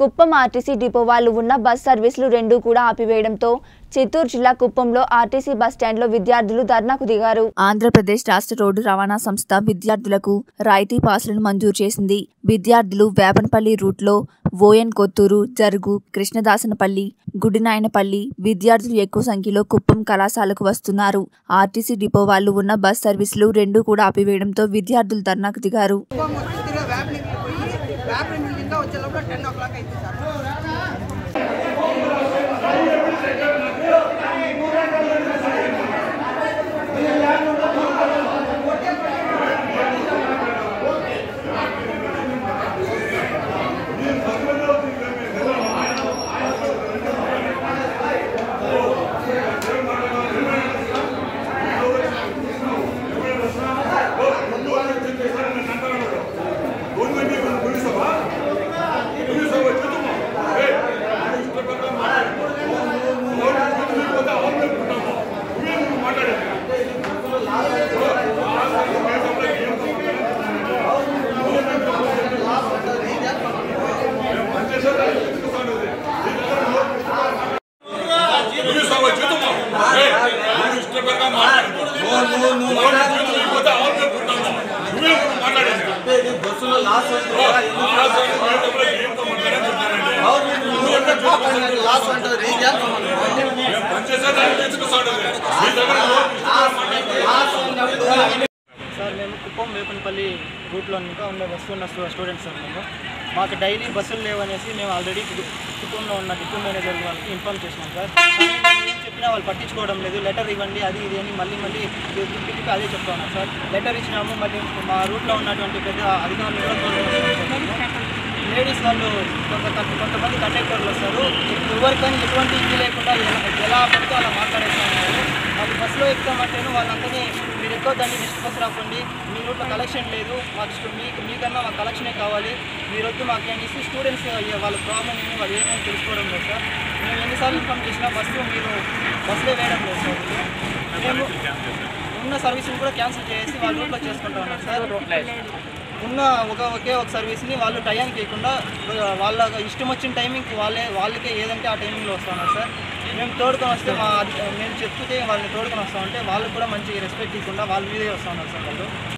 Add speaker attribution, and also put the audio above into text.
Speaker 1: Kuppam RTC depot వాళ్ళు ఉన్న bus సర్వీసులు రెండూ కూడా ఆపివేయడంతో చిత్తూరు జిల్లా కుప్పంలో ఆర్టీసీ బస్ స్టాండ్లో విద్యార్థులు ధర్నాకు దిగారు. ఆంధ్రప్రదేశ్ రాష్ట్ర రోడ్డు రవాణా సంస్థ విద్యార్థులకు రాయితీ పాసులను మంజూరు చేసింది. విద్యార్థులు వేపనపల్లి రూట్లో ఓఎన్ కొత్తూరు జరుగు కృష్ణదాసనపల్లి గుడినాయనపల్లి విద్యార్థులు ఎక్కువ సంఖ్యలో కుప్పం కళాశాలకు వస్తున్నారు. ఆర్టీసీ డిపో వాళ్ళు ఉన్న బస్ సర్వీసులు రెండూ కూడా ఆపివేయడంతో విద్యార్థులు ధర్నాకు దిగారు.
Speaker 2: ಚಲೋ ಟೆನ್ ಓ ಕ್ಲಾಕ್ ಐತಿ
Speaker 3: ಸರ್ బస్సులో లాస్ గవర్నమెంట్ లాస్ అంటారు ఏం
Speaker 4: సార్ మేము కుప్పం వేపనపల్లి రూట్లో ఇంకా ఉండే బస్సు ఉన్న స్టూడెంట్స్ సార్ మేము. మాకు డైలీ బస్సులు లేవనేసి మేము ఆల్రెడీ కుటుంబంలో ఉన్న డిపో మేనేజర్ వాళ్ళకి ఇన్ఫార్మ్ చేసినాం సార్. చెప్పినా వాళ్ళు పట్టించుకోవడం లేదు. లెటర్ ఇవ్వండి అది ఇది అని మళ్ళీ మళ్ళీ తిప్పి అదే చెప్తున్నాను సార్ లెటర్ ఇచ్చినాము మళ్ళీ మా రూట్లో ఉన్నటువంటి పెద్ద అధికారులు లేడీస్ వాళ్ళు కొంత కొంతమంది కండక్టర్లు వస్తారు. ఎవరికైనా ఎటువంటి ఇది లేకుండా ఎలా ఎలా పడితే అలా మాట్లాడేస్తున్నారు. ఉన్నారు బస్సులో ఎక్కుతామంటేనే వాళ్ళందరినీ మీరు ఎక్కొద్దండి నెక్స్ట్ బస్సు రాకండి మీ రూట్లో కలెక్షన్ లేదు. మాకు మీకు మీకన్నా మాకు కలెక్షనే కావాలి. మీరు వద్దు మాకు అనేసి స్టూడెంట్స్ వాళ్ళ ప్రాబ్లం ఏమి వాళ్ళు ఏమేమి తెలుసుకోవడం లేదు సార్ మేము ఎన్నిసార్లు ఇన్ఫామ్ చేసినా బస్సు మీరు బస్సులే వేయడం లేదు సార్. మేము ఉన్న సర్వీస్ని కూడా క్యాన్సిల్ చేసి వాళ్ళ రూట్లో చేసుకుంటా ఉన్నారు సార్. ఉన్న ఒక ఒకే ఒక సర్వీస్ని వాళ్ళు టైంకి ఇవ్వకుండా వాళ్ళ ఇష్టం వచ్చిన టైమింగ్కి వాళ్ళే వాళ్ళకే ఏదంటే ఆ టైమింగ్లో వస్తున్నారు సార్. మేము తోడుకొని వస్తే మా మేము చెప్తే వాళ్ళని తోడుకొని వస్తామంటే వాళ్ళకి కూడా మంచి రెస్పెక్ట్ ఇవ్వకుండా వాళ్ళ మీదే వస్తున్నారు సార్ వాళ్ళు.